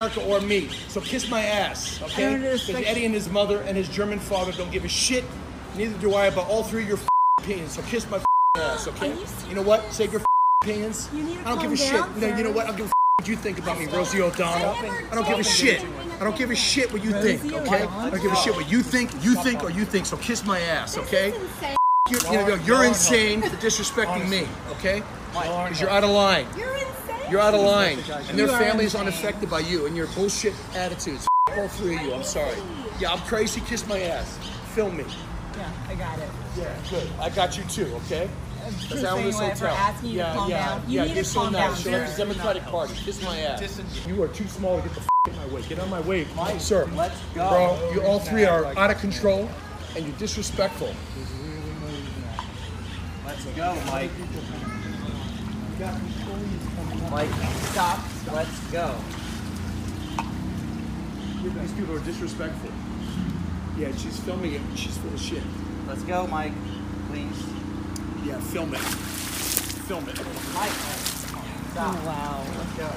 America or me. So kiss my ass, okay? Because Eddie and his mother and his German father don't give a shit. Neither do I about all three of your opinions. So kiss my ass, okay? You? You know what? Save your opinions. You need to I don't give a down, shit. No, you know what? I don't give a what you think about me, Rosie O'Donnell. I don't give a shit. I don't give a shit what you think, okay? I don't give a shit what you think, you think, or you think. So kiss my ass, okay? This is insane. You're, you know, you're insane for disrespecting me, okay? Because you're out of line. You're out of line, and their You are family is unaffected by you and your bullshit attitudes. F- All three of you. I'm sorry. Yeah, I'm crazy. Kiss my ass. Film me. Yeah, I got it. Yeah, good. I got you too. Okay. That's how saying this what, for hotel. asking you yeah, to calm yeah, down. You yeah. need you're to so calm nice. down, You're like sir. the Democratic Party. Kiss my ass. You are too small to get the f- in my way. Get out of my way, sir. let's go. Bro, you all three are out of control, and you're disrespectful. Let's go, Mike. Mike, stop. Let's go. These people are disrespectful. Yeah, she's filming it. She's full of shit. Let's go, Mike. Please. Yeah, film it. Film it. Mike. Stop. Wow. Let's go.